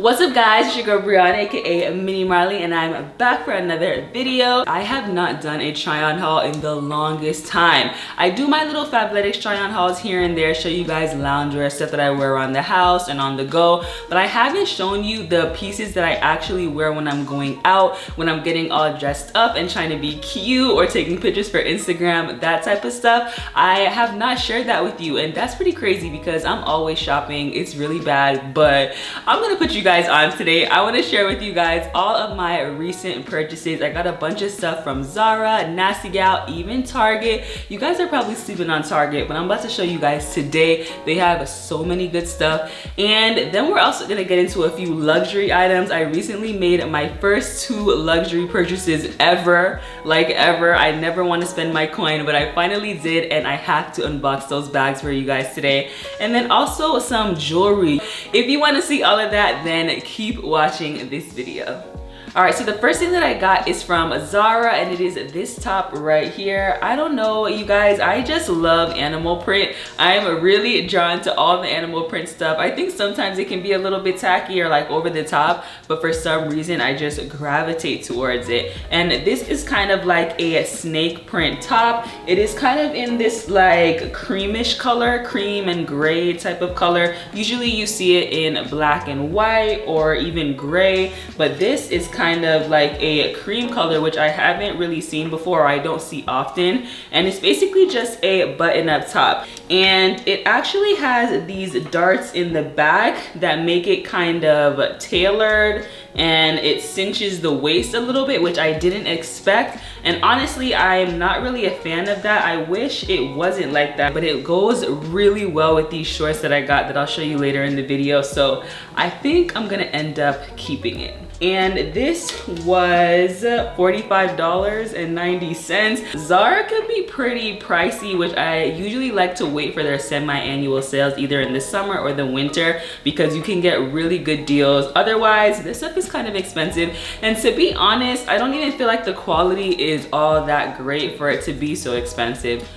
What's up guys, it's your girl Breanna aka Mini Marley and I'm back for another video. I have not done a try on haul in the longest time. I do my little Fabletics try on hauls here and there, show you guys loungewear, stuff that I wear around the house and on the go, but I haven't shown you the pieces that I actually wear when I'm going out, when I'm getting all dressed up and trying to be cute or taking pictures for Instagram, that type of stuff. I have not shared that with you and that's pretty crazy because I'm always shopping. It's really bad, but I'm gonna put you guys guys on today. I wanna share with you guys all of my recent purchases. I got a bunch of stuff from Zara, Nasty Gal, even Target. You guys are probably sleeping on Target, but I'm about to show you guys today. They have so many good stuff. And then we're also gonna get into a few luxury items. I recently made my first two luxury purchases ever, like ever. I never wanna spend my coin, but I finally did and I have to unbox those bags for you guys today. And then also some jewelry. If you wanna see all of that, then keep watching this video. All right, so the first thing that I got is from Zara and it is this top right here. I don't know, you guys, I just love animal print. I am really drawn to all the animal print stuff. I think sometimes it can be a little bit tacky or like over the top, but for some reason I just gravitate towards it. And this is kind of like a snake print top. It is kind of in this like creamish color, cream and gray type of color. Usually you see it in black and white or even gray, but this is kind kind of like a cream color, which I haven't really seen before, I don't see often. And it's basically just a button up top. And it actually has these darts in the back that make it kind of tailored and it cinches the waist a little bit, which I didn't expect. And honestly, I'm not really a fan of that. I wish it wasn't like that, but it goes really well with these shorts that I got that I'll show you later in the video. So I think I'm gonna end up keeping it and this was $45.90. Zara can be pretty pricey, which I usually like to wait for their semi-annual sales either in the summer or the winter because you can get really good deals. Otherwise, this stuff is kind of expensive. And to be honest, I don't even feel like the quality is all that great for it to be so expensive.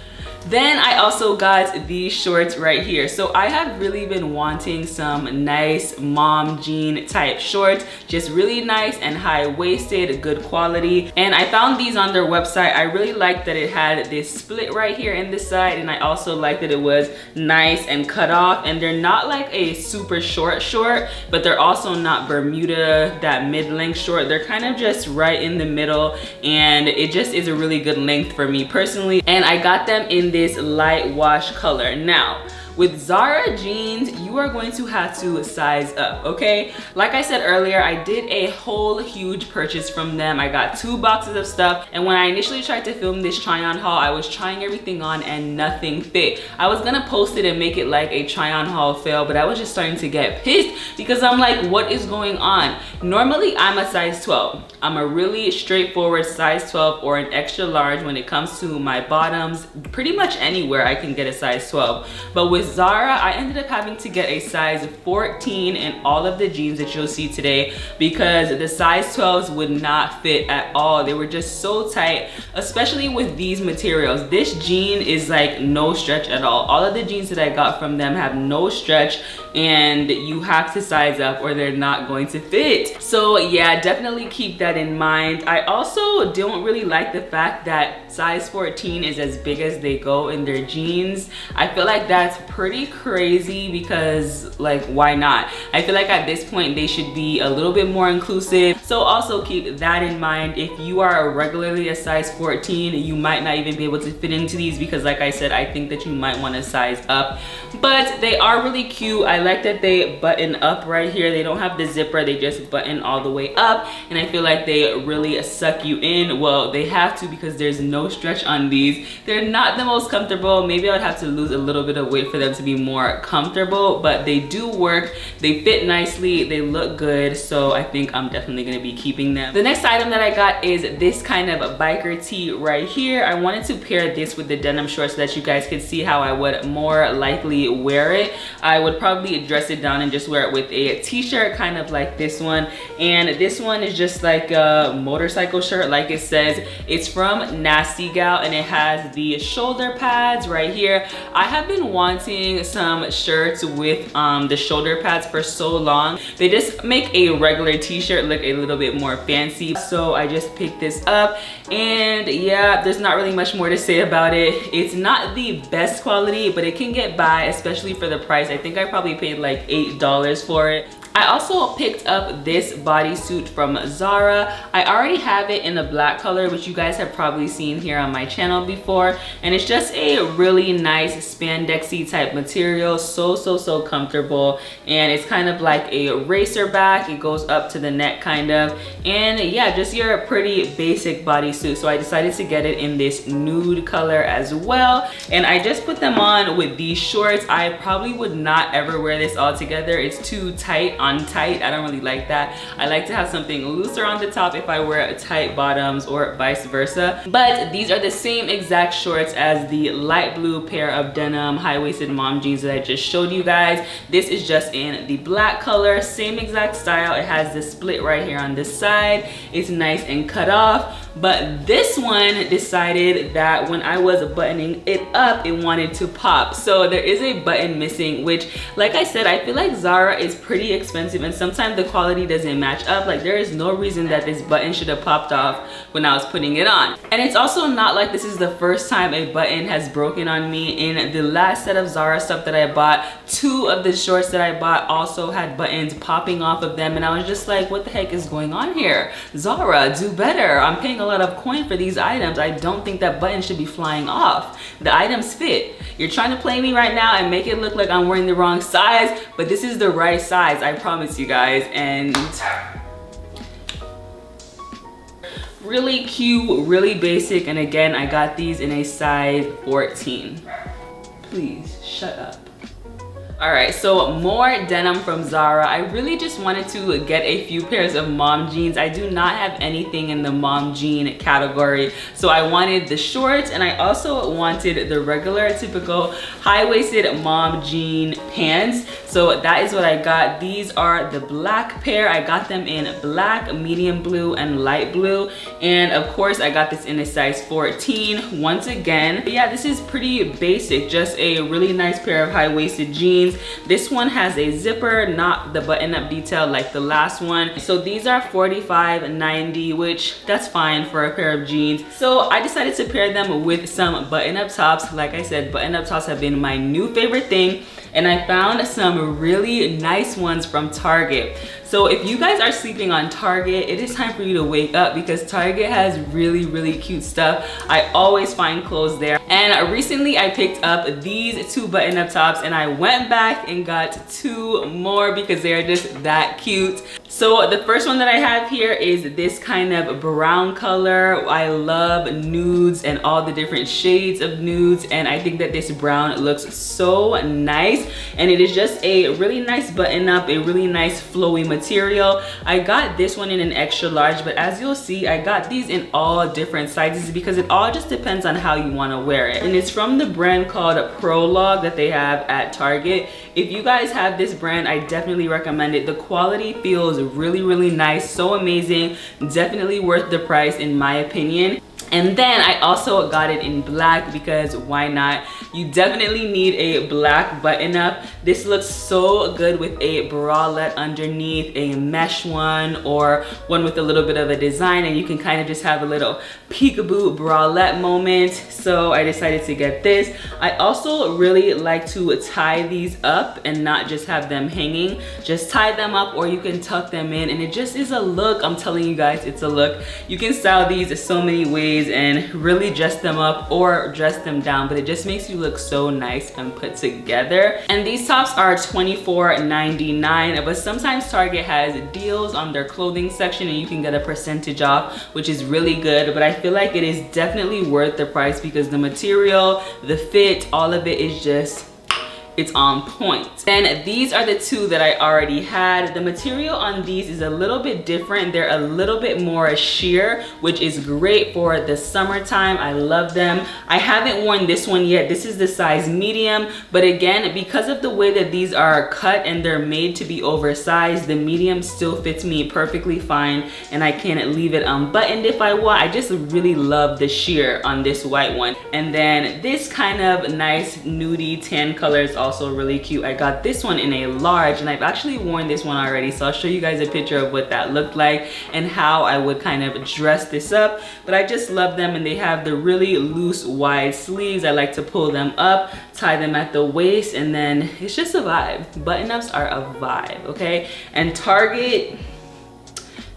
Then I also got these shorts right here. So I have really been wanting some nice mom jean type shorts, just really nice and high waisted, good quality. And I found these on their website. I really liked that it had this split right here in this side and I also liked that it was nice and cut off and they're not like a super short short, but they're also not Bermuda, that mid-length short. They're kind of just right in the middle and it just is a really good length for me personally. And I got them in this light wash color. Now, with Zara jeans, you are going to have to size up, okay? Like I said earlier, I did a whole huge purchase from them. I got two boxes of stuff, and when I initially tried to film this try-on haul, I was trying everything on and nothing fit. I was gonna post it and make it like a try-on haul fail, but I was just starting to get pissed because I'm like, what is going on? Normally, I'm a size 12. I'm a really straightforward size 12 or an extra large when it comes to my bottoms. Pretty much anywhere I can get a size 12. But with Zara, I ended up having to get a size 14 in all of the jeans that you'll see today because the size 12s would not fit at all. They were just so tight, especially with these materials. This jean is like no stretch at all. All of the jeans that I got from them have no stretch and you have to size up or they're not going to fit. So yeah, definitely keep that in mind. I also don't really like the fact that size 14 is as big as they go in their jeans. I feel like that's pretty crazy because like why not? I feel like at this point they should be a little bit more inclusive. So also keep that in mind. If you are regularly a size 14, you might not even be able to fit into these because like I said, I think that you might want to size up. But they are really cute. I like that they button up right here. They don't have the zipper, they just button all the way up. And I feel like they really suck you in. Well, they have to because there's no stretch on these. They're not the most comfortable. Maybe I would have to lose a little bit of weight for them to be more comfortable, but they do work. They fit nicely, they look good. So I think I'm definitely gonna be keeping them. The next item that I got is this kind of biker tee right here. I wanted to pair this with the denim shorts so that you guys could see how I would more likely wear it. I would probably dress it down and just wear it with a t-shirt kind of like this one And this one is just like a motorcycle shirt, like it says. It's from Nasty Gal and it has the shoulder pads right here. I have been wanting some shirts with um, the shoulder pads for so long. They just make a regular t-shirt look a little bit more fancy. So I just picked this up and yeah, there's not really much more to say about it. It's not the best quality, but it can get by, especially for the price. I think I probably paid like $8 for it. I also picked up this bodysuit from Zara. I already have it in the black color, which you guys have probably seen here on my channel before. And it's just a really nice spandexy type material. So, so, so comfortable. And it's kind of like a racer back. It goes up to the neck kind of. And yeah, just your pretty basic bodysuit. So I decided to get it in this nude color as well. And I just put them on with these shorts. I probably would not ever wear this all together. It's too tight on tight. I don't really like that. I like to have something looser on the top if I wear tight bottoms or vice versa. But these are the same exact shorts as the light blue pair of denim high-waisted mom jeans that I just showed you guys. This is just in the black color, same exact style. It has the split right here on this side. It's nice and cut off but this one decided that when I was buttoning it up, it wanted to pop. So there is a button missing, which like I said, I feel like Zara is pretty expensive and sometimes the quality doesn't match up. Like there is no reason that this button should have popped off when I was putting it on. And it's also not like this is the first time a button has broken on me. In the last set of Zara stuff that I bought, two of the shorts that I bought also had buttons popping off of them. And I was just like, what the heck is going on here? Zara, do better. I'm paying a lot of coin for these items. I don't think that button should be flying off. The items fit. You're trying to play me right now and make it look like I'm wearing the wrong size, but this is the right size, I promise you guys. And really cute, really basic. And again, I got these in a size 14. Please, shut up. All right, so more denim from Zara. I really just wanted to get a few pairs of mom jeans. I do not have anything in the mom jean category. So I wanted the shorts and I also wanted the regular typical high-waisted mom jean pants. So that is what I got. These are the black pair. I got them in black, medium blue, and light blue. And of course, I got this in a size 14 once again. But yeah, this is pretty basic. Just a really nice pair of high-waisted jeans this one has a zipper, not the button-up detail like the last one. So these are $45.90, which that's fine for a pair of jeans. So I decided to pair them with some button-up tops. Like I said, button-up tops have been my new favorite thing and I found some really nice ones from Target. So if you guys are sleeping on Target, it is time for you to wake up because Target has really, really cute stuff. I always find clothes there. And recently I picked up these two button-up tops and I went back and got two more because they're just that cute. So the first one that I have here is this kind of brown color. I love nudes and all the different shades of nudes and I think that this brown looks so nice and it is just a really nice button up, a really nice flowy material. I got this one in an extra large but as you'll see I got these in all different sizes because it all just depends on how you want to wear it. And it's from the brand called Prologue that they have at Target. If you guys have this brand I definitely recommend it. The quality feels really, really nice, so amazing. Definitely worth the price in my opinion. And then I also got it in black because why not? You definitely need a black button up. This looks so good with a bralette underneath, a mesh one or one with a little bit of a design and you can kind of just have a little peekaboo bralette moment. So I decided to get this. I also really like to tie these up and not just have them hanging. Just tie them up or you can tuck them in and it just is a look. I'm telling you guys, it's a look. You can style these so many ways and really dress them up or dress them down, but it just makes you look so nice and put together. And these tops are $24.99, but sometimes Target has deals on their clothing section and you can get a percentage off, which is really good. But I feel like it is definitely worth the price because the material, the fit, all of it is just it's on point. And these are the two that I already had. The material on these is a little bit different. They're a little bit more sheer, which is great for the summertime. I love them. I haven't worn this one yet. This is the size medium, but again, because of the way that these are cut and they're made to be oversized, the medium still fits me perfectly fine and I can leave it unbuttoned if I want. I just really love the sheer on this white one. And then this kind of nice nudie tan color is also really cute. I got this one in a large and I've actually worn this one already. So I'll show you guys a picture of what that looked like and how I would kind of dress this up. But I just love them and they have the really loose wide sleeves. I like to pull them up, tie them at the waist and then it's just a vibe. Button ups are a vibe, okay? And Target,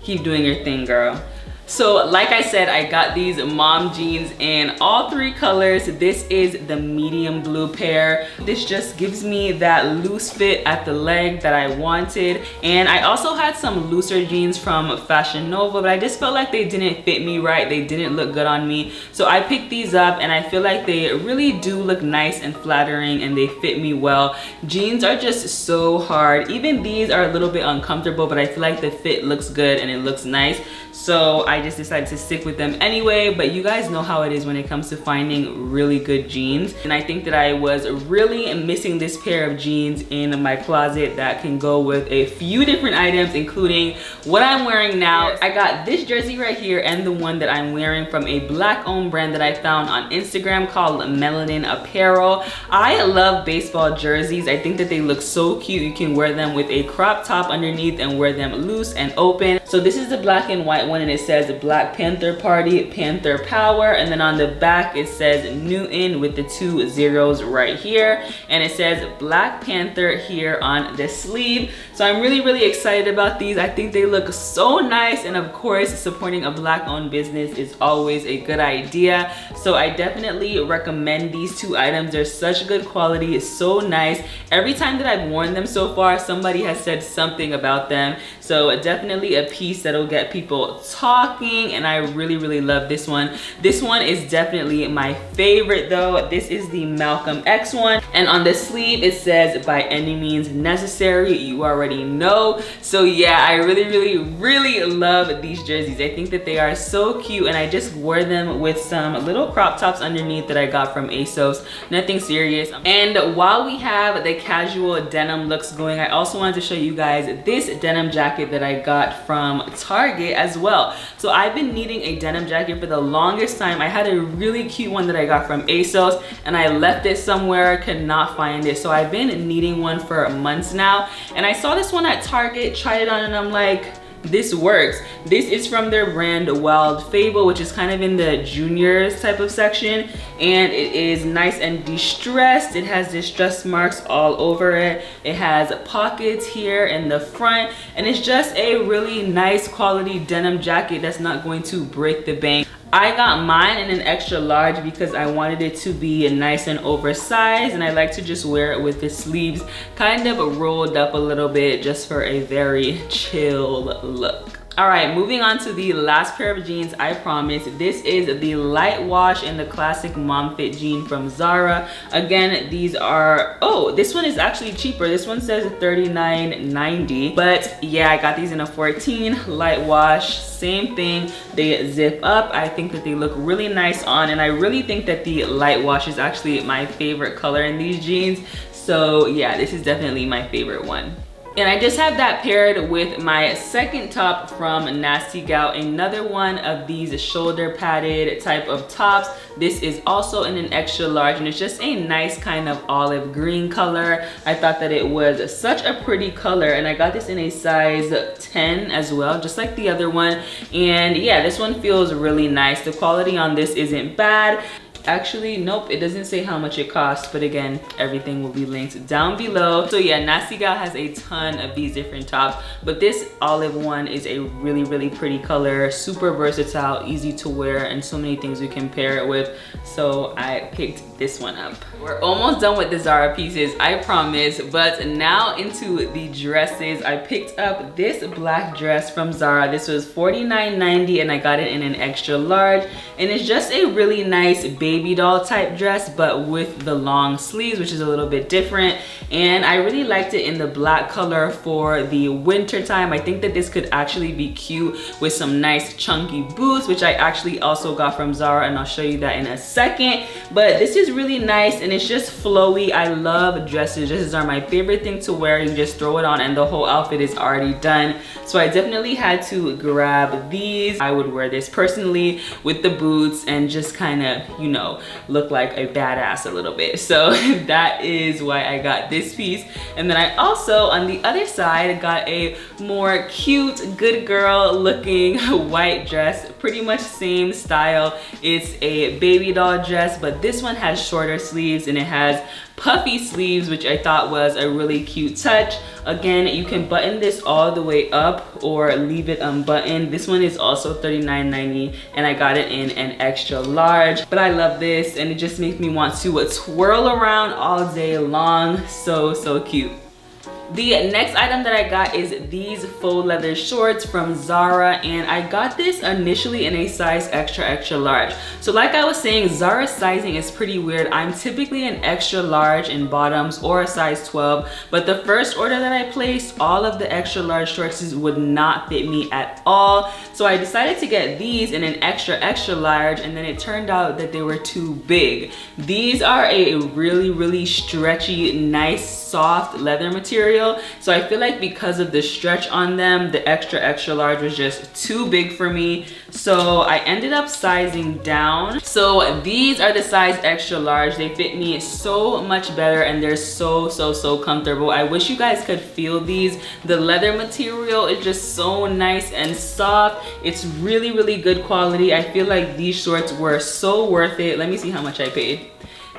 keep doing your thing, girl. So like I said, I got these mom jeans in all three colors. This is the medium blue pair. This just gives me that loose fit at the leg that I wanted. And I also had some looser jeans from Fashion Nova, but I just felt like they didn't fit me right. They didn't look good on me. So I picked these up and I feel like they really do look nice and flattering and they fit me well. Jeans are just so hard. Even these are a little bit uncomfortable, but I feel like the fit looks good and it looks nice. So I just decided to stick with them anyway, but you guys know how it is when it comes to finding really good jeans. And I think that I was really missing this pair of jeans in my closet that can go with a few different items, including what I'm wearing now. I got this jersey right here and the one that I'm wearing from a black owned brand that I found on Instagram called Melanin Apparel. I love baseball jerseys. I think that they look so cute. You can wear them with a crop top underneath and wear them loose and open. So this is the black and white one and it says Black Panther Party, Panther Power. And then on the back it says Newton with the two zeros right here. And it says Black Panther here on the sleeve. So I'm really, really excited about these. I think they look so nice. And of course, supporting a black owned business is always a good idea. So I definitely recommend these two items. They're such good quality. So nice. Every time that I've worn them so far, somebody has said something about them. So definitely a piece that'll get people talking and I really, really love this one. This one is definitely my favorite though. This is the Malcolm X one and on the sleeve it says by any means necessary. You already know. So yeah, I really, really, really love these jerseys. I think that they are so cute and I just wore them with some little crop tops underneath that I got from ASOS. Nothing serious. And while we have the casual denim looks going, I also wanted to show you guys this denim jacket that I got from Target as well. So I've been needing a denim jacket for the longest time. I had a really cute one that I got from ASOS and I left it somewhere, could not find it. So I've been needing one for months now. And I saw this one at Target, tried it on and I'm like, this works. This is from their brand Wild Fable, which is kind of in the juniors type of section. And it is nice and distressed. It has distress marks all over it. It has pockets here in the front. And it's just a really nice quality denim jacket that's not going to break the bank. I got mine in an extra large because I wanted it to be nice and oversized and I like to just wear it with the sleeves kind of rolled up a little bit just for a very chill look. All right, moving on to the last pair of jeans, I promise. This is the light wash in the classic mom fit jean from Zara. Again, these are, oh, this one is actually cheaper. This one says $39.90, but yeah, I got these in a 14 light wash, same thing. They zip up. I think that they look really nice on, and I really think that the light wash is actually my favorite color in these jeans. So yeah, this is definitely my favorite one. And I just have that paired with my second top from Nasty Gal, another one of these shoulder padded type of tops. This is also in an extra large and it's just a nice kind of olive green color. I thought that it was such a pretty color and I got this in a size 10 as well, just like the other one. And yeah, this one feels really nice. The quality on this isn't bad. Actually, nope, it doesn't say how much it costs, but again, everything will be linked down below. So yeah, Nasty Gal has a ton of these different tops, but this olive one is a really, really pretty color, super versatile, easy to wear, and so many things you can pair it with. So I picked this one up. We're almost done with the Zara pieces, I promise, but now into the dresses. I picked up this black dress from Zara. This was $49.90 and I got it in an extra large, and it's just a really nice beige baby doll type dress, but with the long sleeves, which is a little bit different. And I really liked it in the black color for the winter time. I think that this could actually be cute with some nice chunky boots, which I actually also got from Zara and I'll show you that in a second. But this is really nice and it's just flowy. I love dresses. Dresses are my favorite thing to wear. You just throw it on and the whole outfit is already done. So I definitely had to grab these. I would wear this personally with the boots and just kind of, you know, look like a badass a little bit. So that is why I got this piece. And then I also, on the other side, got a more cute, good girl looking white dress. Pretty much same style. It's a baby doll dress, but this one has shorter sleeves and it has puffy sleeves, which I thought was a really cute touch. Again, you can button this all the way up or leave it unbuttoned. This one is also $39.90 and I got it in an extra large. But I love this and it just makes me want to twirl around all day long. So, so cute. The next item that I got is these faux leather shorts from Zara and I got this initially in a size extra extra large. So like I was saying, Zara sizing is pretty weird. I'm typically an extra large in bottoms or a size 12, but the first order that I placed, all of the extra large shorts would not fit me at all. So I decided to get these in an extra extra large and then it turned out that they were too big. These are a really, really stretchy, nice, soft leather material material. So I feel like because of the stretch on them, the extra extra large was just too big for me. So I ended up sizing down. So these are the size extra large. They fit me so much better and they're so, so, so comfortable. I wish you guys could feel these. The leather material is just so nice and soft. It's really, really good quality. I feel like these shorts were so worth it. Let me see how much I paid.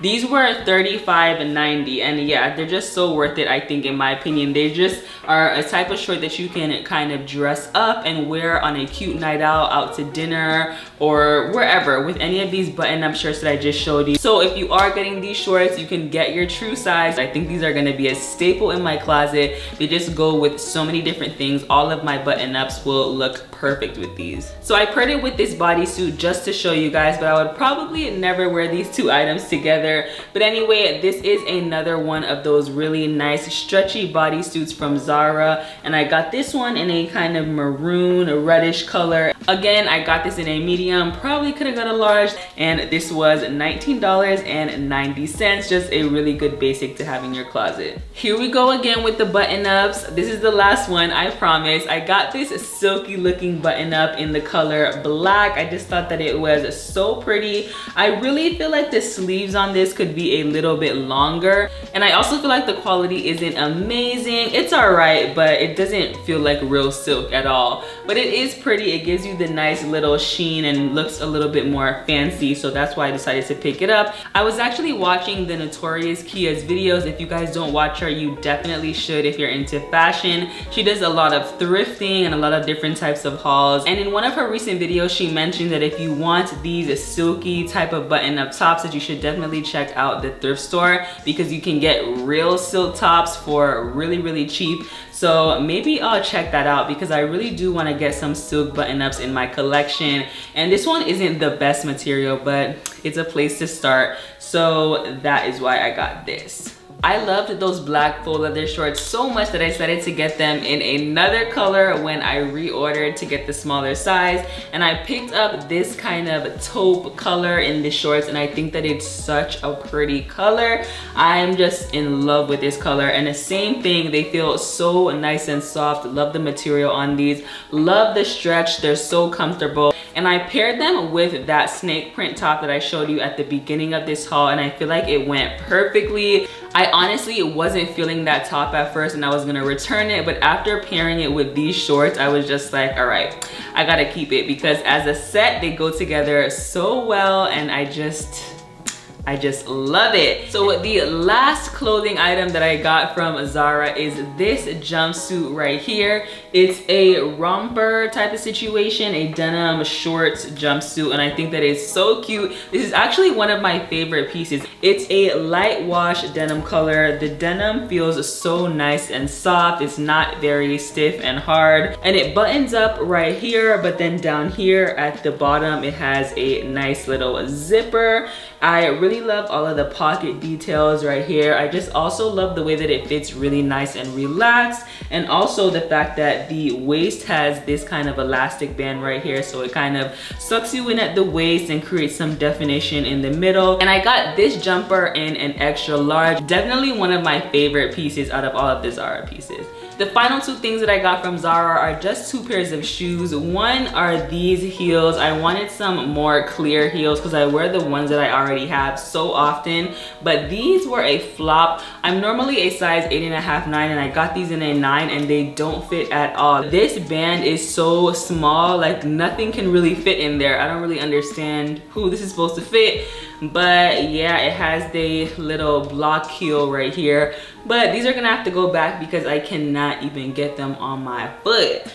These were 35 and 90 and yeah, they're just so worth it I think in my opinion. They just are a type of short that you can kind of dress up and wear on a cute night out, out to dinner or wherever with any of these button-up shirts that I just showed you. So if you are getting these shorts, you can get your true size. I think these are gonna be a staple in my closet. They just go with so many different things. All of my button-ups will look perfect with these. So I paired it with this bodysuit just to show you guys, but I would probably never wear these two items together together. But anyway, this is another one of those really nice stretchy bodysuits from Zara. And I got this one in a kind of maroon, reddish color. Again, I got this in a medium, probably could have got a large. And this was $19.90, just a really good basic to have in your closet. Here we go again with the button-ups. This is the last one, I promise. I got this silky looking button-up in the color black. I just thought that it was so pretty. I really feel like the sleeves on this could be a little bit longer. And I also feel like the quality isn't amazing. It's all right, but it doesn't feel like real silk at all. But it is pretty. It gives you the nice little sheen and looks a little bit more fancy. So that's why I decided to pick it up. I was actually watching the Notorious Kia's videos. If you guys don't watch her, you definitely should if you're into fashion. She does a lot of thrifting and a lot of different types of hauls. And in one of her recent videos, she mentioned that if you want these silky type of button-up tops that you should definitely check out the thrift store because you can get real silk tops for really, really cheap. So maybe I'll check that out because I really do want to get some silk button-ups in my collection. And this one isn't the best material, but it's a place to start. So that is why I got this. I loved those black faux leather shorts so much that I decided to get them in another color when I reordered to get the smaller size. And I picked up this kind of taupe color in the shorts and I think that it's such a pretty color. I'm just in love with this color. And the same thing, they feel so nice and soft. Love the material on these. Love the stretch, they're so comfortable. And I paired them with that snake print top that I showed you at the beginning of this haul and I feel like it went perfectly. I honestly wasn't feeling that top at first and I was gonna return it, but after pairing it with these shorts, I was just like, all right, I gotta keep it because as a set, they go together so well and I just, I just love it. So the last clothing item that I got from Zara is this jumpsuit right here. It's a romper type of situation, a denim shorts jumpsuit, and I think that is so cute. This is actually one of my favorite pieces. It's a light wash denim color. The denim feels so nice and soft. It's not very stiff and hard. And it buttons up right here, but then down here at the bottom, it has a nice little zipper. I really love all of the pocket details right here. I just also love the way that it fits really nice and relaxed. And also the fact that the waist has this kind of elastic band right here. So it kind of sucks you in at the waist and creates some definition in the middle. And I got this jumper in an extra large. Definitely one of my favorite pieces out of all of the Zara pieces. The final two things that I got from Zara are just two pairs of shoes. One are these heels. I wanted some more clear heels because I wear the ones that I already have so often, but these were a flop. I'm normally a size eight and a half, nine, and I got these in a nine and they don't fit at all. This band is so small, like nothing can really fit in there. I don't really understand who this is supposed to fit but yeah it has the little block heel right here. But these are gonna have to go back because I cannot even get them on my foot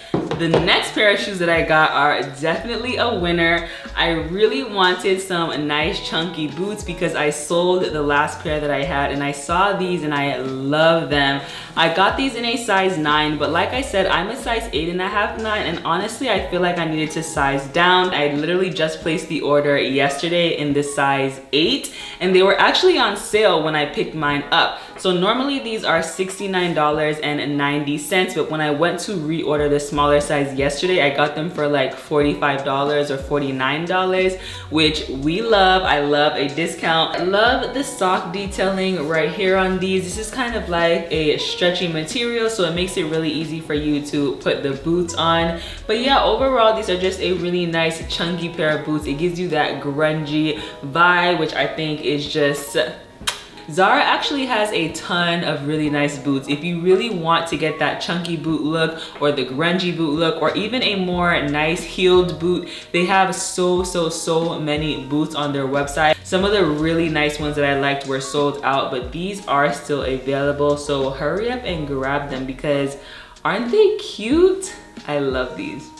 the next pair of shoes that I got are definitely a winner. I really wanted some nice chunky boots because I sold the last pair that I had and I saw these and I love them. I got these in a size 9 but like I said I'm a size eight and a half, 9 and honestly I feel like I needed to size down. I literally just placed the order yesterday in the size 8 and they were actually on sale when I picked mine up. So normally these are $69.90 but when I went to reorder the smaller size yesterday, I got them for like $45 or $49, which we love. I love a discount. I love the sock detailing right here on these. This is kind of like a stretchy material, so it makes it really easy for you to put the boots on. But yeah, overall, these are just a really nice chunky pair of boots. It gives you that grungy vibe, which I think is just Zara actually has a ton of really nice boots. If you really want to get that chunky boot look or the grungy boot look or even a more nice heeled boot, they have so, so, so many boots on their website. Some of the really nice ones that I liked were sold out, but these are still available. So hurry up and grab them because aren't they cute? I love these.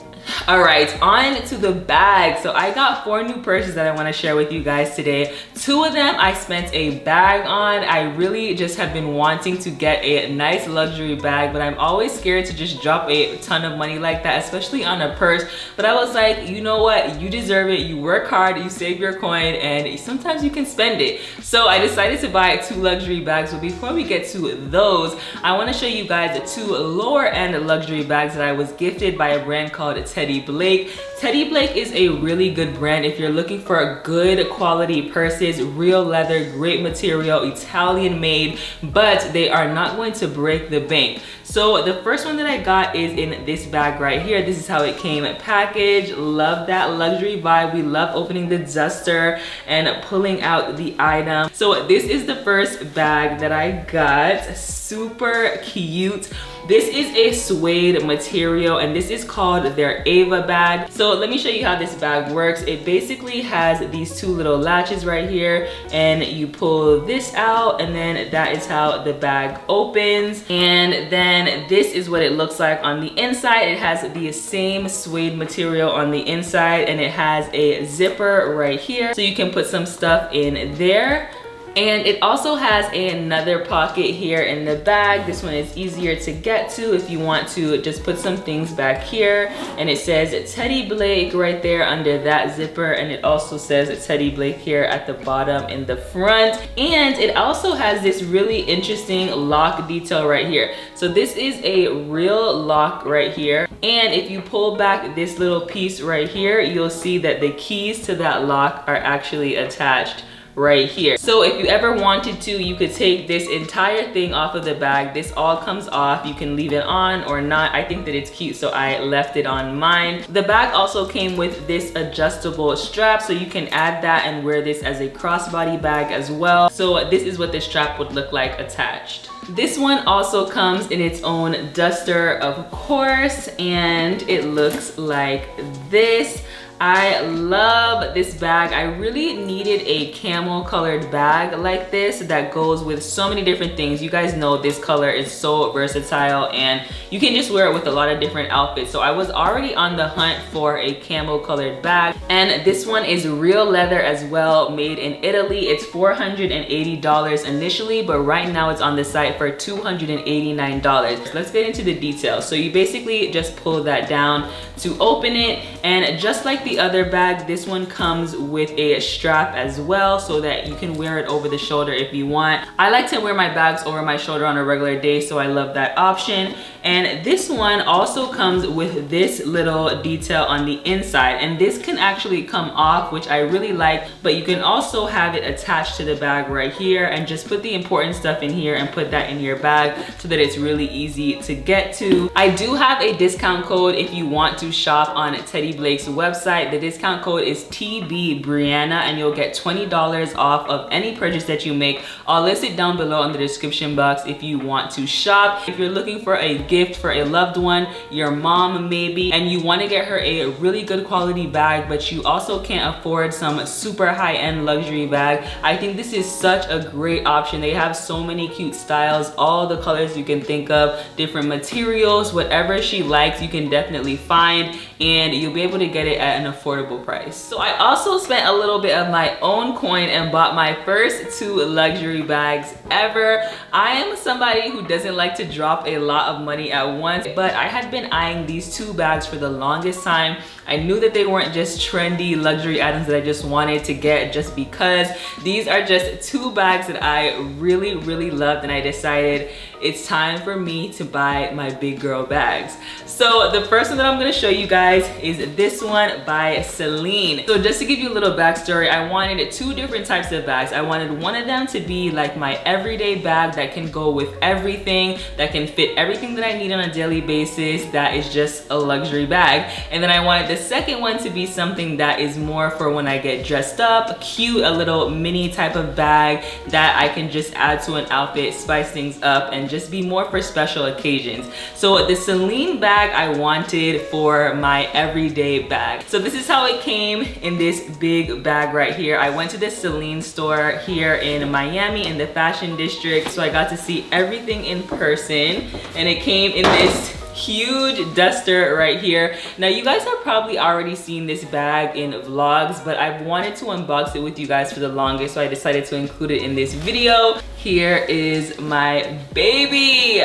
All right, on to the bag. So I got four new purses that I wanna share with you guys today. Two of them I spent a bag on. I really just have been wanting to get a nice luxury bag, but I'm always scared to just drop a ton of money like that, especially on a purse. But I was like, you know what? You deserve it. You work hard, you save your coin, and sometimes you can spend it. So I decided to buy two luxury bags. But before we get to those, I wanna show you guys the two lower end luxury bags that I was gifted by a brand called Teddy Blake. Teddy Blake is a really good brand if you're looking for good quality purses, real leather, great material, Italian made, but they are not going to break the bank. So the first one that I got is in this bag right here. This is how it came packaged. Love that luxury vibe. We love opening the duster and pulling out the item. So this is the first bag that I got. Super cute. This is a suede material and this is called their Ava bag. So let me show you how this bag works. It basically has these two little latches right here and you pull this out and then that is how the bag opens. And then this is what it looks like on the inside. It has the same suede material on the inside and it has a zipper right here. So you can put some stuff in there. And it also has another pocket here in the bag. This one is easier to get to if you want to just put some things back here. And it says Teddy Blake right there under that zipper. And it also says Teddy Blake here at the bottom in the front. And it also has this really interesting lock detail right here. So this is a real lock right here. And if you pull back this little piece right here, you'll see that the keys to that lock are actually attached right here. So if you ever wanted to, you could take this entire thing off of the bag. This all comes off. You can leave it on or not. I think that it's cute, so I left it on mine. The bag also came with this adjustable strap, so you can add that and wear this as a crossbody bag as well. So this is what the strap would look like attached. This one also comes in its own duster, of course, and it looks like this. I love this bag. I really needed a camel colored bag like this that goes with so many different things. You guys know this color is so versatile and you can just wear it with a lot of different outfits. So I was already on the hunt for a camel colored bag and this one is real leather as well, made in Italy. It's $480 initially, but right now it's on the site for $289. Let's get into the details. So you basically just pull that down to open it and just like the other bag. This one comes with a strap as well so that you can wear it over the shoulder if you want. I like to wear my bags over my shoulder on a regular day so I love that option and this one also comes with this little detail on the inside and this can actually come off which I really like but you can also have it attached to the bag right here and just put the important stuff in here and put that in your bag so that it's really easy to get to I do have a discount code if you want to shop on Teddy Blake's website. The discount code is TB Breanna and you'll get $20 off of any purchase that you make. I'll list it down below in the description box if you want to shop. If you're looking for a gift for a loved one, your mom maybe, and you want to get her a really good quality bag, but you also can't afford some super high-end luxury bag, I think this is such a great option. They have so many cute styles, all the colors you can think of, different materials, whatever she likes, you can definitely find and you'll be able to get it at an affordable price. So I also spent a little bit of my own coin and bought my first two luxury bags ever. I am somebody who doesn't like to drop a lot of money at once, but I had been eyeing these two bags for the longest time. I knew that they weren't just trendy luxury items that I just wanted to get just because these are just two bags that I really, really loved and I decided it's time for me to buy my big girl bags. So the first one that I'm gonna show you guys is this one by Celine. So just to give you a little backstory, I wanted two different types of bags. I wanted one of them to be like my everyday bag that can go with everything, that can fit everything that I need on a daily basis, that is just a luxury bag. And then I wanted the second one to be something that is more for when I get dressed up, cute, a little mini type of bag that I can just add to an outfit, spice things up, and just be more for special occasions. So the Celine bag I wanted for my everyday bag. So this is how it came in this big bag right here. I went to the Celine store here in Miami in the fashion district. So I got to see everything in person and it came in this huge duster right here now you guys have probably already seen this bag in vlogs but i've wanted to unbox it with you guys for the longest so i decided to include it in this video here is my baby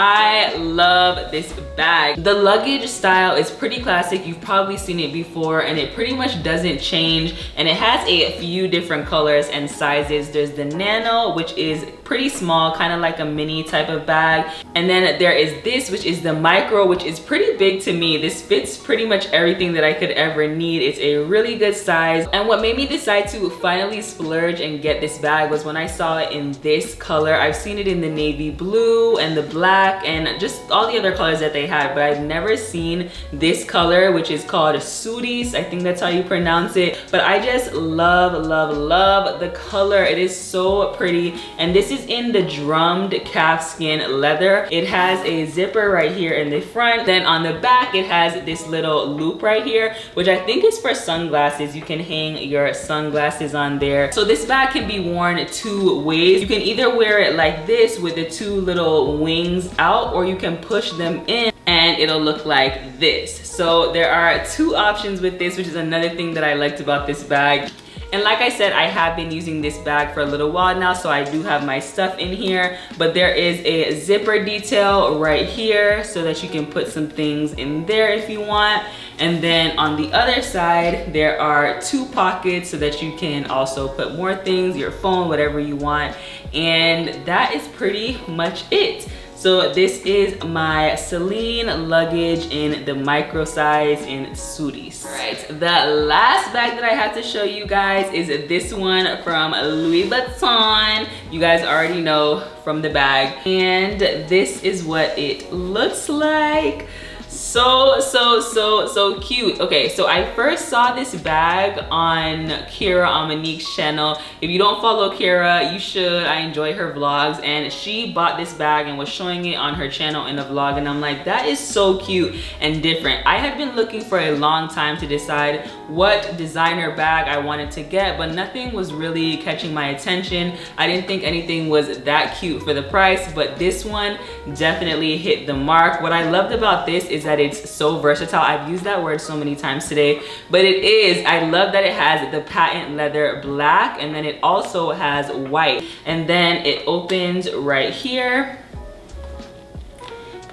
I love this bag. The luggage style is pretty classic. You've probably seen it before and it pretty much doesn't change. And it has a few different colors and sizes. There's the nano, which is pretty small, kind of like a mini type of bag. And then there is this, which is the micro, which is pretty big to me. This fits pretty much everything that I could ever need. It's a really good size. And what made me decide to finally splurge and get this bag was when I saw it in this color. I've seen it in the navy blue and the black and just all the other colors that they had but I've never seen this color which is called Sudis I think that's how you pronounce it but I just love love love the color it is so pretty and this is in the drummed calfskin leather. It has a zipper right here in the front. Then on the back it has this little loop right here which I think is for sunglasses. You can hang your sunglasses on there. So this bag can be worn two ways. You can either wear it like this with the two little wings out or you can push them in and it'll look like this. So there are two options with this, which is another thing that I liked about this bag. And like I said, I have been using this bag for a little while now, so I do have my stuff in here, but there is a zipper detail right here so that you can put some things in there if you want. And then on the other side, there are two pockets so that you can also put more things, your phone, whatever you want. And that is pretty much it. So this is my Celine luggage in the micro size in Sudis. All right, the last bag that I have to show you guys is this one from Louis Vuitton. You guys already know from the bag. And this is what it looks like. So so so so cute. Okay so i first saw this bag on kira on monique's channel. If you don't follow kira you should. I enjoy her vlogs and she bought this bag and was showing it on her channel in a vlog and i'm like that is so cute and different. I have been looking for a long time to decide what designer bag i wanted to get but nothing was really catching my attention. I didn't think anything was that cute for the price but this one definitely hit the mark. What i loved about this is is that it's so versatile. I've used that word so many times today, but it is. I love that it has the patent leather black and then it also has white. And then it opens right here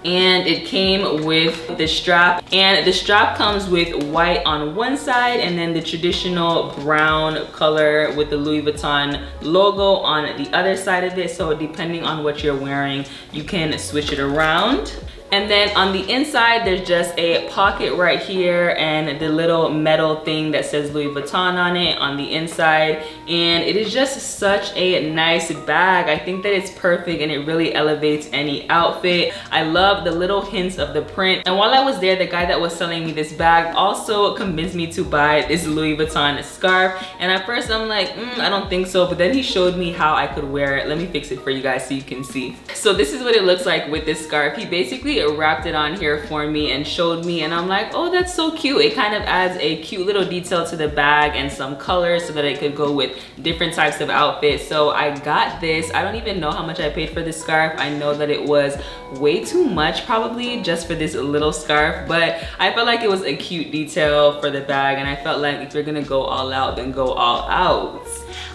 and it came with the strap and the strap comes with white on one side and then the traditional brown color with the Louis Vuitton logo on the other side of it so depending on what you're wearing you can switch it around and then on the inside, there's just a pocket right here and the little metal thing that says Louis Vuitton on it on the inside. And it is just such a nice bag. I think that it's perfect and it really elevates any outfit. I love the little hints of the print. And while I was there, the guy that was selling me this bag also convinced me to buy this Louis Vuitton scarf. And at first I'm like, mm, I don't think so. But then he showed me how I could wear it. Let me fix it for you guys so you can see. So this is what it looks like with this scarf. He basically wrapped it on here for me and showed me and I'm like, oh, that's so cute. It kind of adds a cute little detail to the bag and some colors so that it could go with different types of outfits. So I got this. I don't even know how much I paid for this scarf. I know that it was way too much probably just for this little scarf, but I felt like it was a cute detail for the bag and I felt like if you're gonna go all out, then go all out.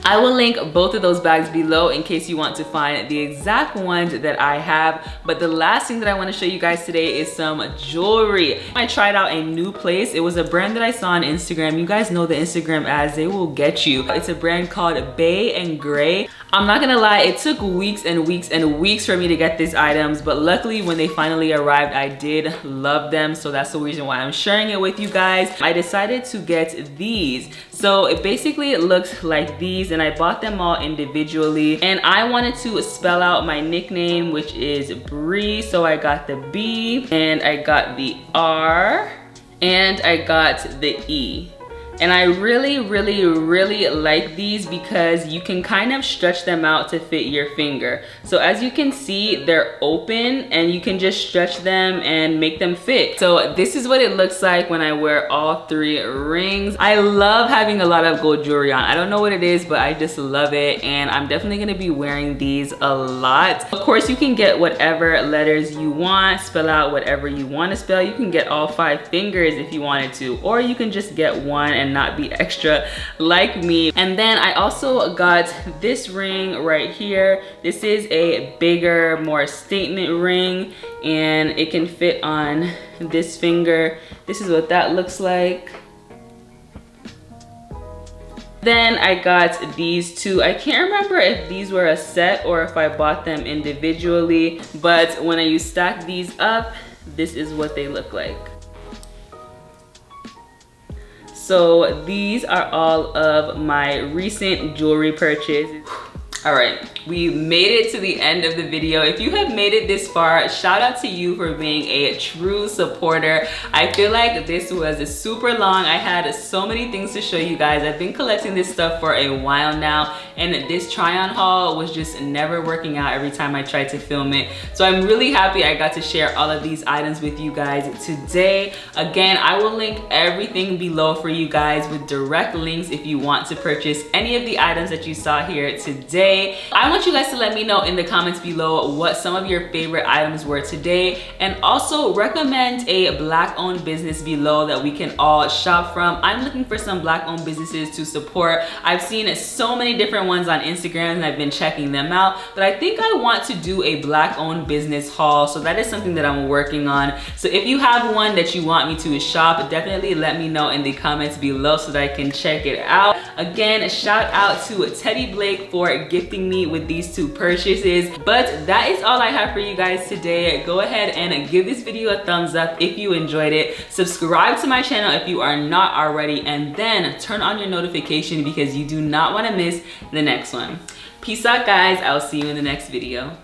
I will link both of those bags below in case you want to find the exact ones that I have. But the last thing that I wanna show you guys today is some jewelry. I tried out a new place. It was a brand that I saw on Instagram. You guys know the Instagram ads, they will get you. It's a brand called Bay and Gray. I'm not gonna lie, it took weeks and weeks and weeks for me to get these items, but luckily when they finally arrived, I did love them. So that's the reason why I'm sharing it with you guys. I decided to get these. So it basically it looks like these and I bought them all individually. And I wanted to spell out my nickname, which is Bree. So I got the B and I got the R and I got the E. And I really, really, really like these because you can kind of stretch them out to fit your finger. So as you can see, they're open and you can just stretch them and make them fit. So this is what it looks like when I wear all three rings. I love having a lot of gold jewelry on. I don't know what it is, but I just love it. And I'm definitely gonna be wearing these a lot. Of course, you can get whatever letters you want, spell out whatever you wanna spell. You can get all five fingers if you wanted to, or you can just get one and not be extra like me. And then I also got this ring right here. This is a bigger, more statement ring and it can fit on this finger. This is what that looks like. Then I got these two. I can't remember if these were a set or if I bought them individually, but when I you stack these up, this is what they look like. So these are all of my recent jewelry purchases. All right, we made it to the end of the video. If you have made it this far, shout out to you for being a true supporter. I feel like this was super long. I had so many things to show you guys. I've been collecting this stuff for a while now and this try on haul was just never working out every time I tried to film it. So I'm really happy I got to share all of these items with you guys today. Again, I will link everything below for you guys with direct links if you want to purchase any of the items that you saw here today today. I want you guys to let me know in the comments below what some of your favorite items were today and also recommend a black owned business below that we can all shop from. I'm looking for some black owned businesses to support. I've seen so many different ones on Instagram and I've been checking them out, but I think I want to do a black owned business haul. So that is something that I'm working on. So if you have one that you want me to shop, definitely let me know in the comments below so that I can check it out. Again, shout out to Teddy Blake for giving gifting me with these two purchases. But that is all I have for you guys today. Go ahead and give this video a thumbs up if you enjoyed it. Subscribe to my channel if you are not already and then turn on your notification because you do not want to miss the next one. Peace out guys. I'll see you in the next video.